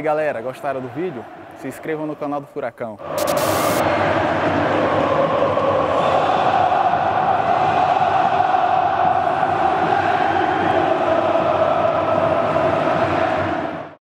aí galera, gostaram do vídeo? Se inscrevam no canal do Furacão.